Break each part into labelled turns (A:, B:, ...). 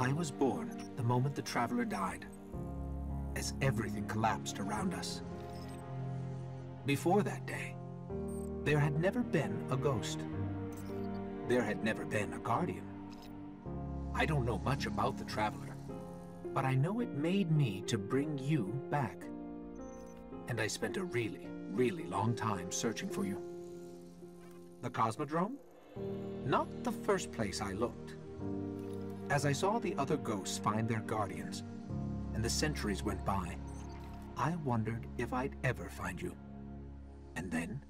A: I was born the moment the Traveler died, as everything collapsed around us. Before that day, there had never been a ghost. There had never been a Guardian. I don't know much about the Traveler, but I know it made me to bring you back. And I spent a really, really long time searching for you. The Cosmodrome? Not the first place I looked. As I saw the other ghosts find their guardians, and the centuries went by, I wondered if I'd ever find you. And then,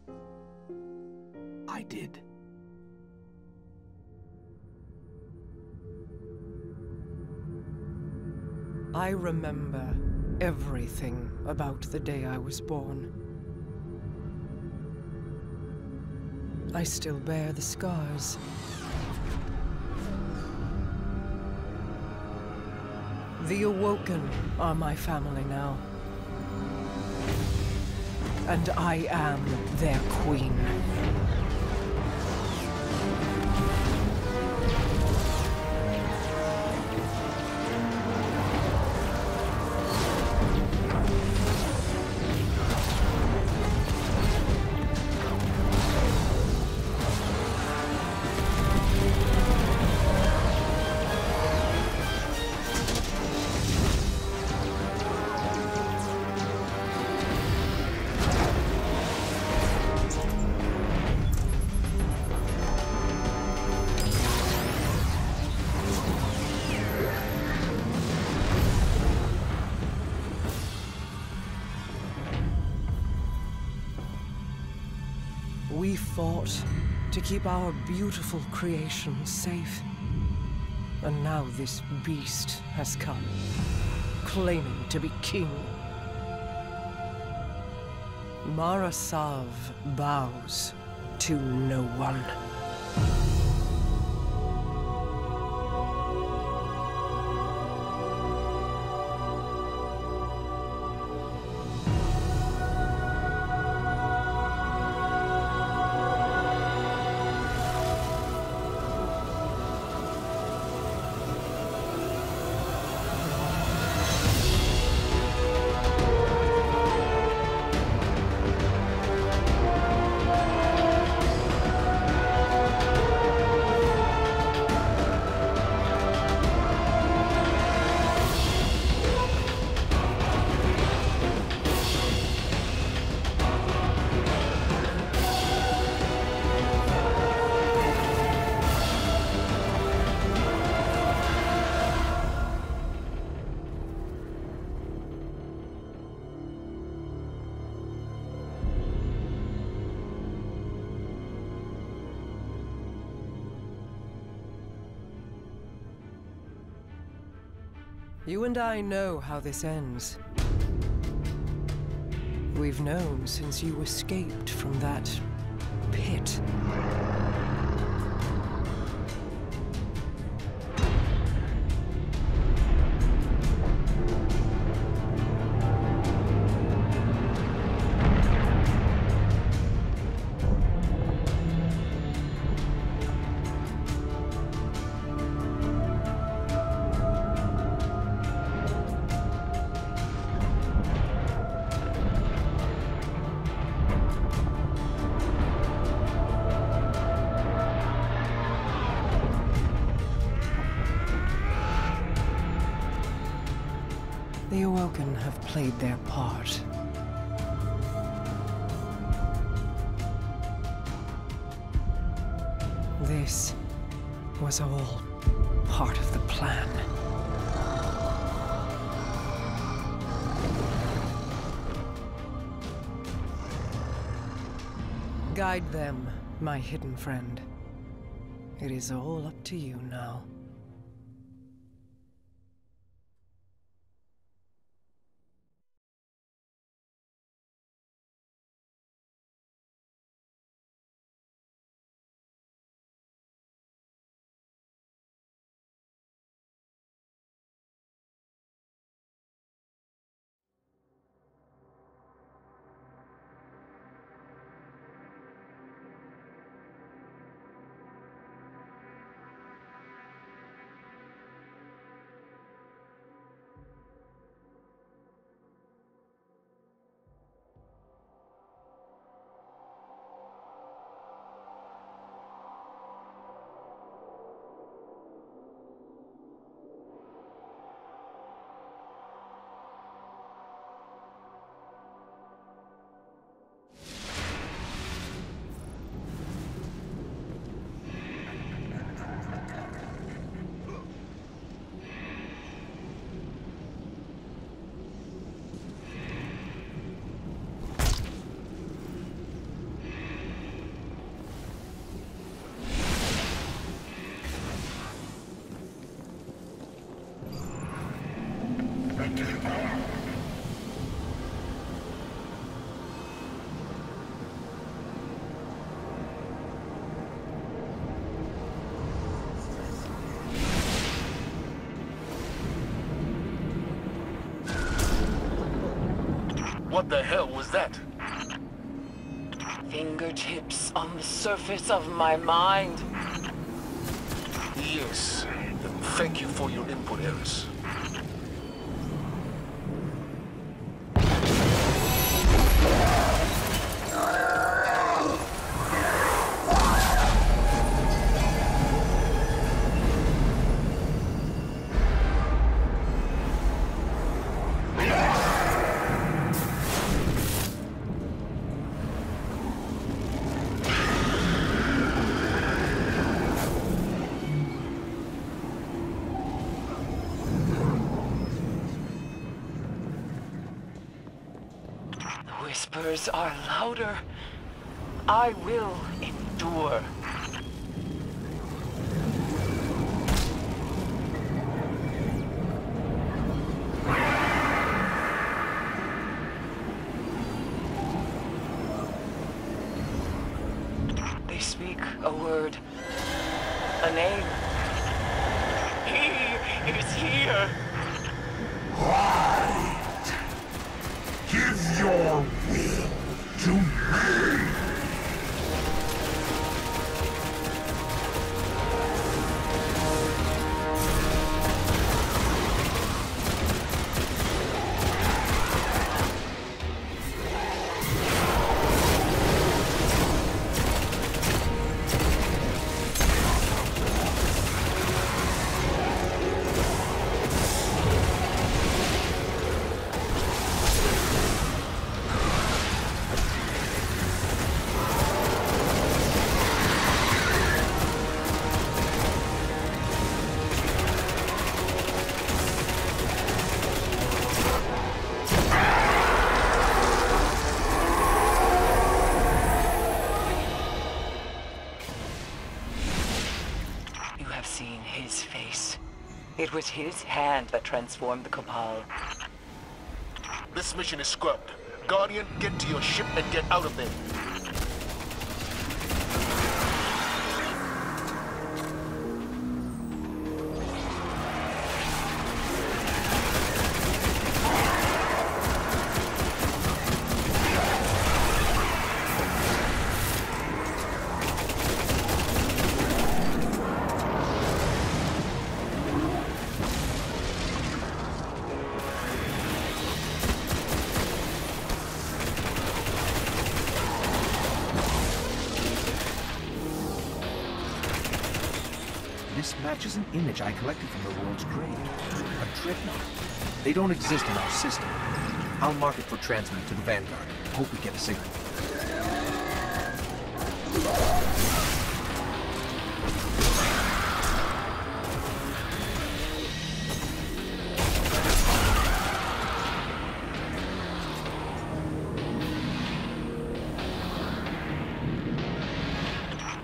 A: I did.
B: I remember everything about the day I was born. I still bear the scars. The Awoken are my family now. And I am their queen. We fought to keep our beautiful creation safe. And now this beast has come, claiming to be king. Mara Sov bows to no one. You and I know how this ends. We've known since you escaped from that pit. Have played their part. This was all part of the plan. Guide them, my hidden friend. It is all up to you now.
C: The hell was that?
D: Fingertips on the surface of my mind.
C: Yes. Thank you for your input, Eris.
D: Louder. I will endure. They speak a word, a name. He is here. Right.
E: Give your to
D: have seen his face. It was his hand that transformed the Cabal.
C: This mission is scrubbed. Guardian, get to your ship and get out of there.
A: Image I collected from the world's grave. A dreadnought. They don't exist in our system. I'll mark it for transmit to the Vanguard. Hope we get a signal.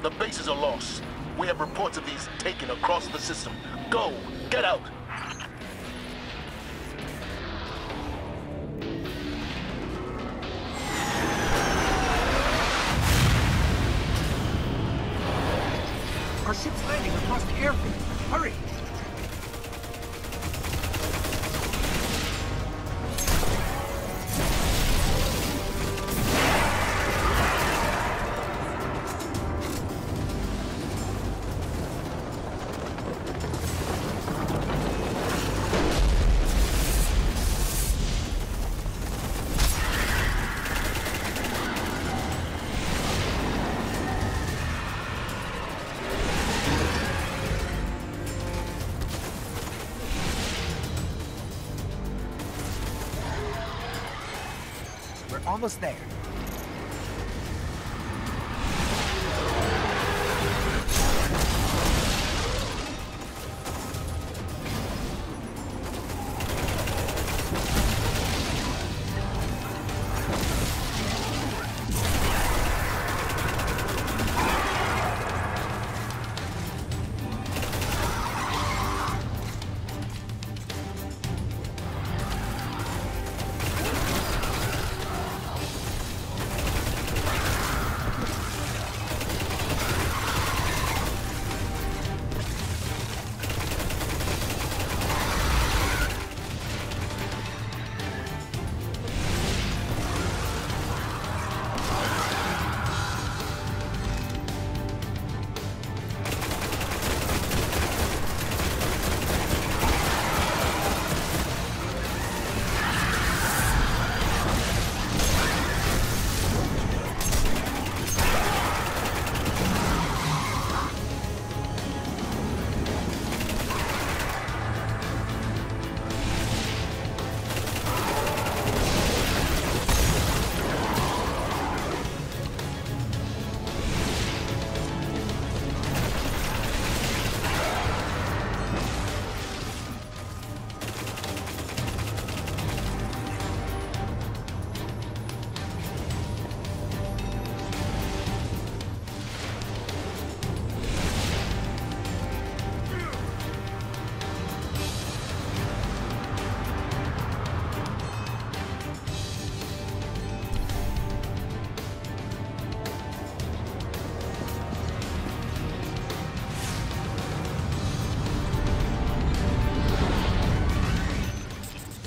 C: The bases are lost. We have reports of these taken across the system. Go! Get out!
A: We're there.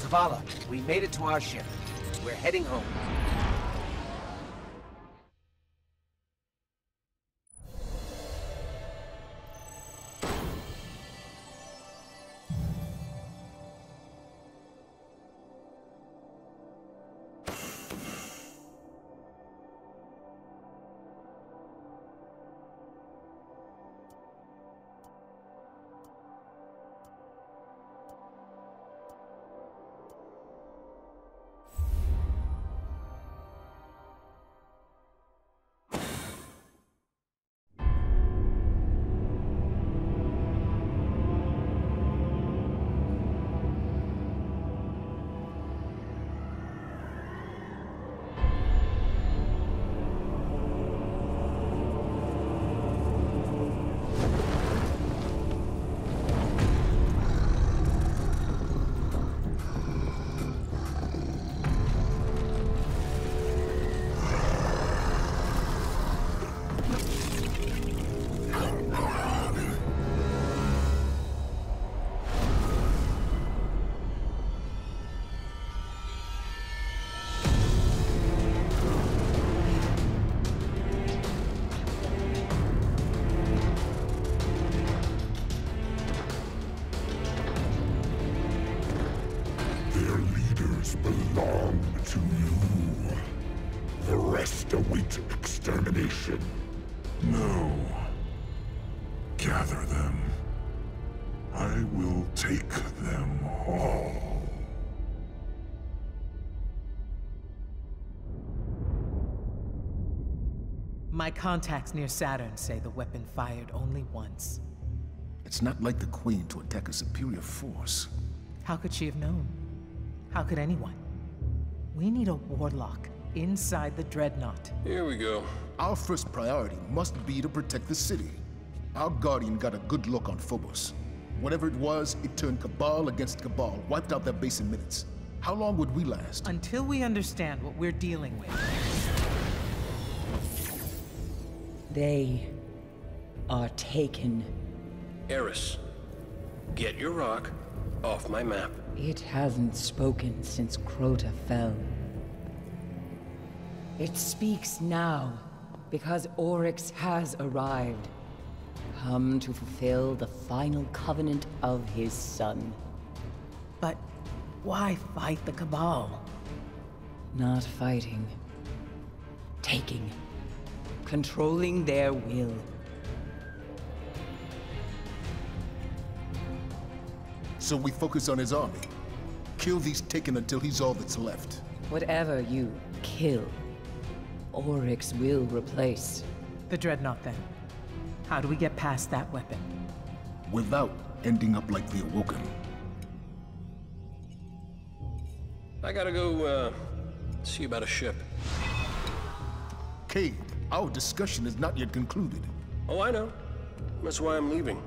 E: Zavala, we made it to our ship. We're heading home.
F: My contacts near Saturn say the weapon fired only once.
C: It's not like the Queen to attack a superior force.
F: How could she have known? How could anyone? We need a warlock inside the Dreadnought.
G: Here we go.
C: Our first priority must be to protect the city. Our Guardian got a good look on Phobos. Whatever it was, it turned Cabal against Cabal, wiped out their base in minutes. How long would we last?
F: Until we understand what we're dealing with.
D: They are taken.
G: Eris, get your rock off my map.
D: It hasn't spoken since Crota fell. It speaks now, because Oryx has arrived. Come to fulfill the final covenant of his son.
F: But why fight the Cabal?
D: Not fighting. Taking. Controlling their will.
C: So we focus on his army. Kill these Taken until he's all that's left.
D: Whatever you kill, Oryx will replace.
F: The Dreadnought, then. How do we get past that weapon?
C: Without ending up like the Awoken.
G: I gotta go, uh, see about a ship.
C: Cayde, our discussion is not yet concluded.
G: Oh, I know. That's why I'm leaving.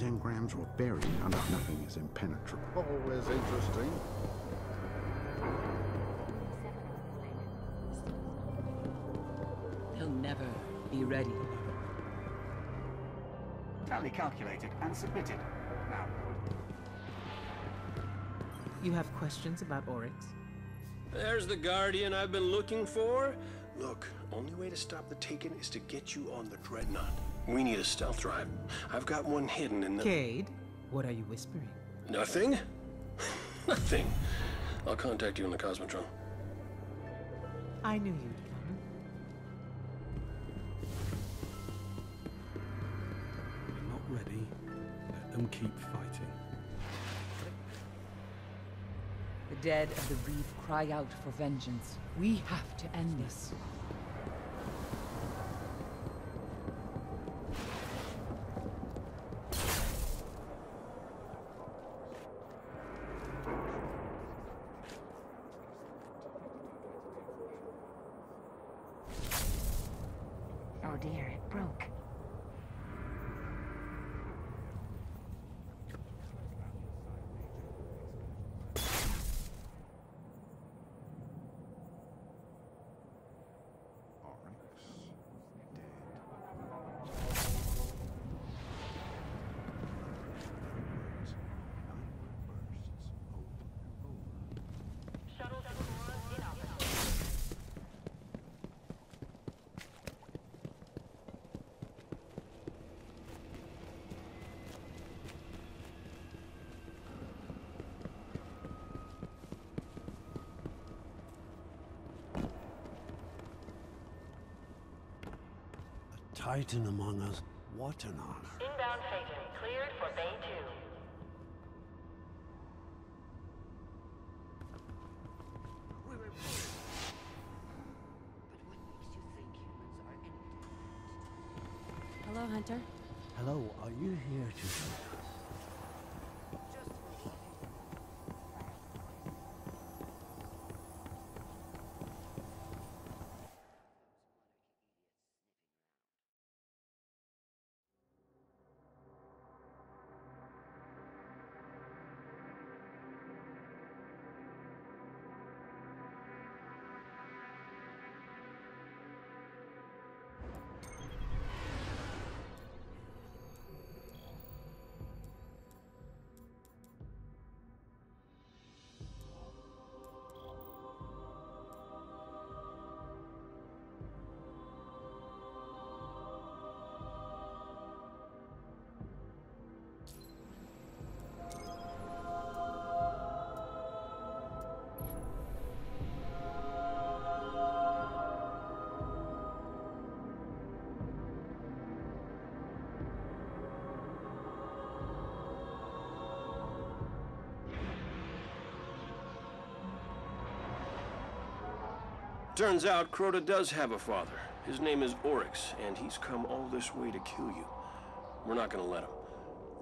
H: These engrams were buried under nothing is impenetrable.
C: Always interesting.
D: They'll never be ready.
I: Tally calculated and submitted. Now,
F: You have questions about Oryx?
G: There's the Guardian I've been looking for. Look, only way to stop the Taken is to get you on the Dreadnought. We need a stealth drive. I've got one hidden in the...
F: Cayde, what are you whispering?
G: Nothing? Nothing. I'll contact you in the Cosmodrome.
F: I knew you'd come.
J: They're not ready. Let them keep fighting.
D: The dead of the Reef cry out for vengeance. We have to end this.
K: Oh dear, it broke.
J: A titan among us. What an honor.
L: Inbound Phaeton cleared for Bay 2.
M: Hello, Hunter.
J: Hello, are you here to
G: Turns out Crota does have a father. His name is Oryx, and he's come all this way to kill you. We're not gonna let him.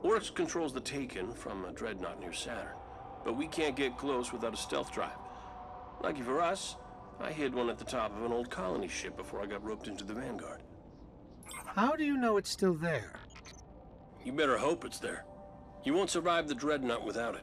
G: Oryx controls the Taken from a dreadnought near Saturn, but we can't get close without a stealth drive. Lucky for us, I hid one at the top of an old colony ship before I got roped into the Vanguard.
A: How do you know it's still there?
G: You better hope it's there. You won't survive the dreadnought without it.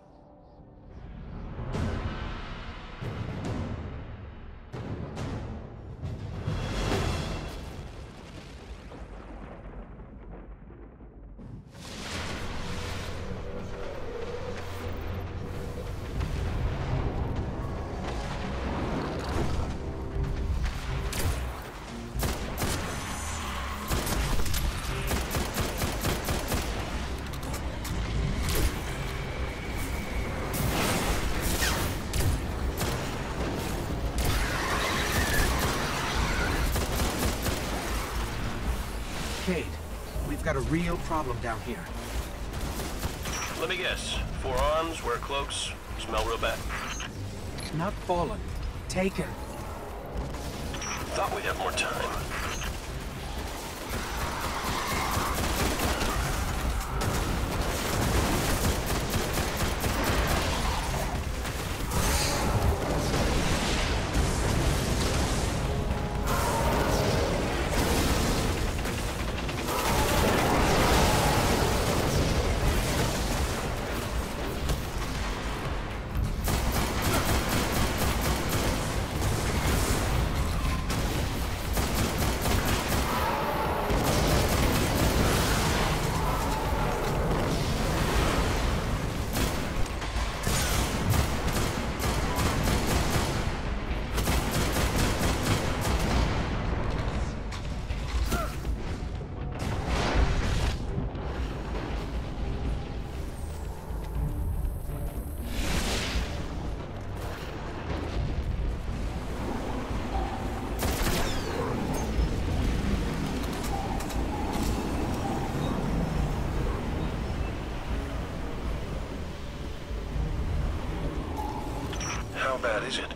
A: Real problem down here.
G: Let me guess. Four arms, wear cloaks, smell real bad.
A: Not fallen. Taken.
G: Thought we'd have more time. Bad, is it?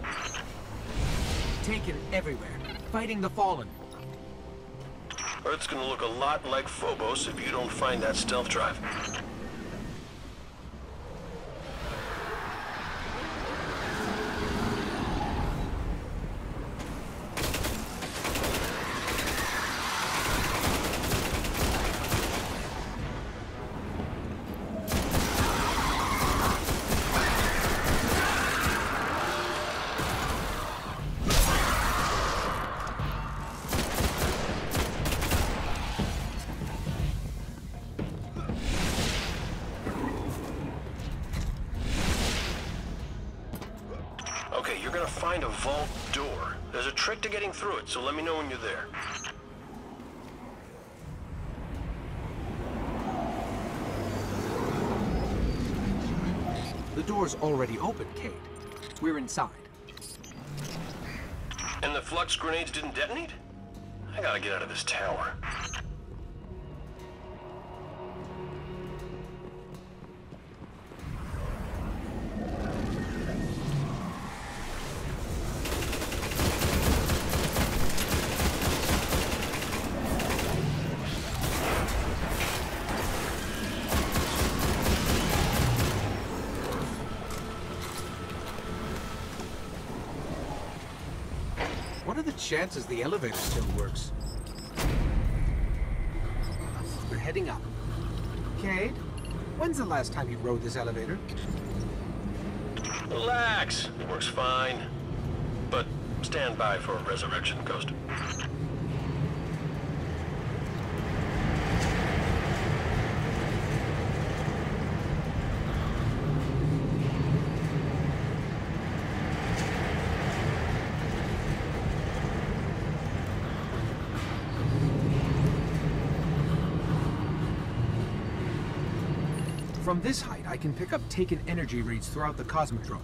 A: Taken everywhere, fighting the Fallen.
G: Earth's gonna look a lot like Phobos if you don't find that stealth drive.
A: Door's already open, Cayde. We're inside.
G: And the flux grenades didn't detonate? I gotta get out of this tower.
A: Chances the elevator still works? We're heading up. Cayde, when's the last time you rode this elevator?
G: Relax. It works fine. But stand by for a resurrection, Ghost.
A: From this height, I can pick up taken energy reads throughout the Cosmodrome.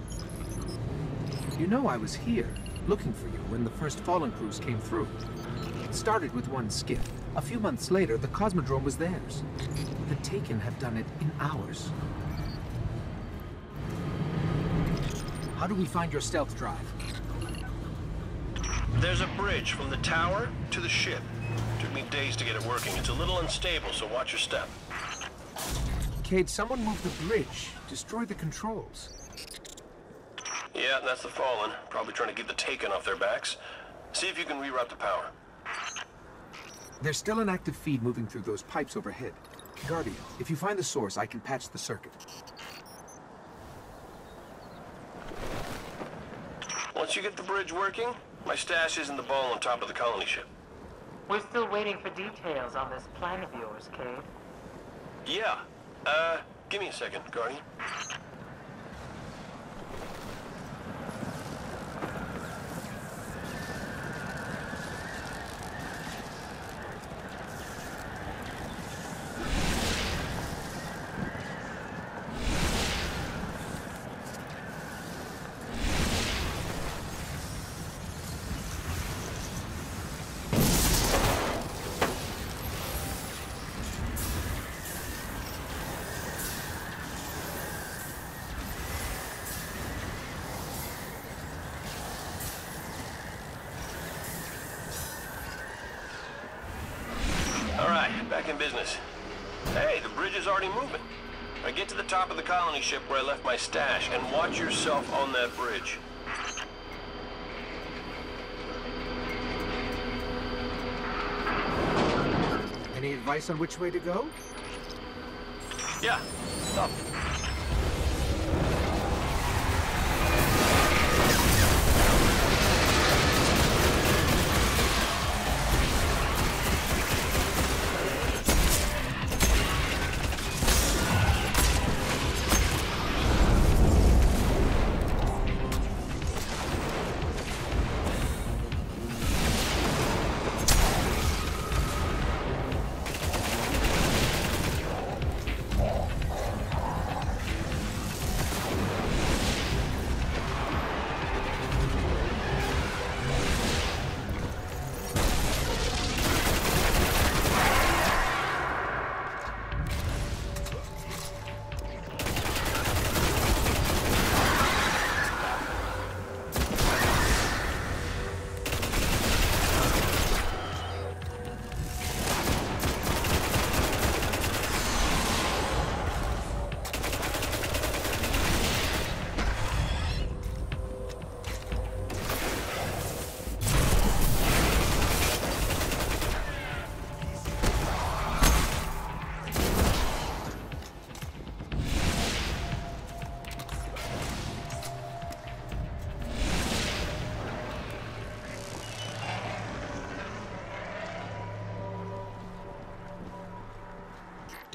A: You know I was here, looking for you when the first Fallen crews came through. It started with one skiff. A few months later, the Cosmodrome was theirs. The Taken have done it in hours. How do we find your stealth drive?
G: There's a bridge from the tower to the ship. Took me days to get it working. It's a little unstable, so watch your step.
A: Cayde, someone moved the bridge. Destroy the controls.
G: Yeah, that's the Fallen. Probably trying to get the Taken off their backs. See if you can reroute the power.
A: There's still an active feed moving through those pipes overhead. Guardian, if you find the source, I can patch the circuit.
G: Once you get the bridge working, my stash is in the ball on top of the colony ship.
L: We're still waiting for details on this plan of yours, Cayde.
G: Yeah. Uh, give me a second, Guardian. All right, back in business. Hey, the bridge is already moving. Now get to the top of the colony ship where I left my stash and watch yourself on that bridge.
A: Any advice on which way to go?
G: Yeah, up.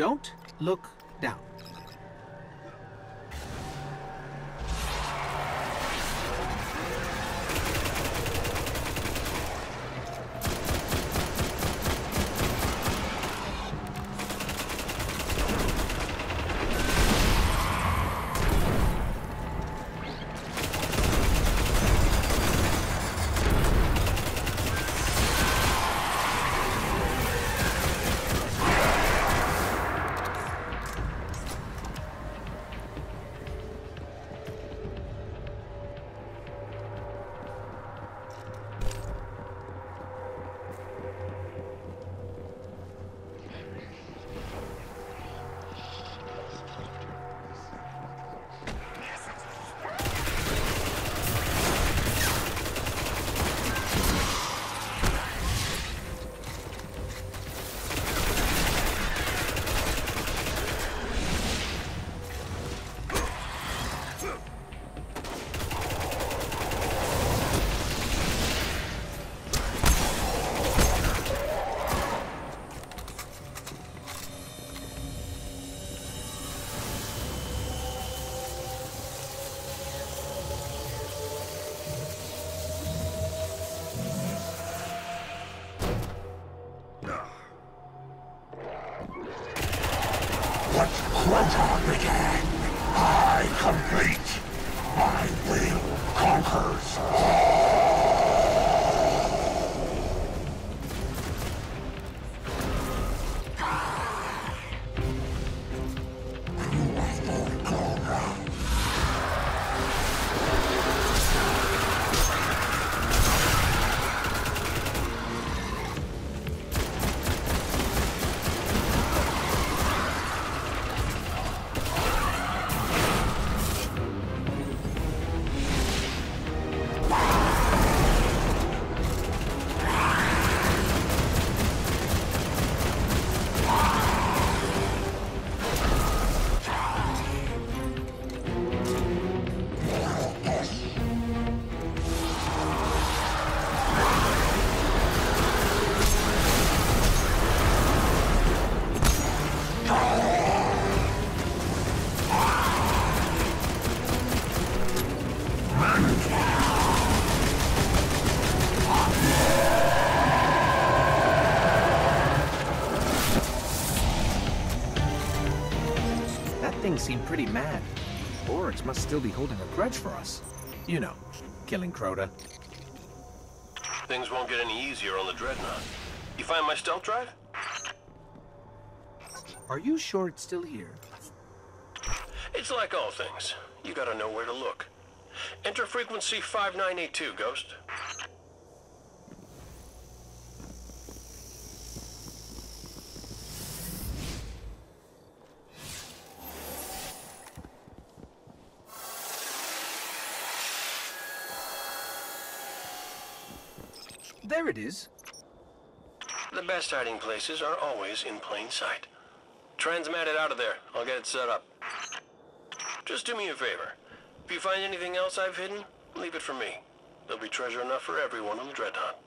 A: Don't look down. Pretty mad. Oryx must still be holding a grudge for us. You know, killing Crota.
G: Things won't get any easier on the Dreadnought. You find my stealth drive?
A: Are you sure it's still here?
G: It's like all things. You gotta know where to look. Enter frequency 5982, Ghost.
A: There it is.
G: The best hiding places are always in plain sight. Transmat it out of there. I'll get it set up. Just do me a favor. If you find anything else I've hidden, leave it for me. There'll be treasure enough for everyone on the Dreadnought.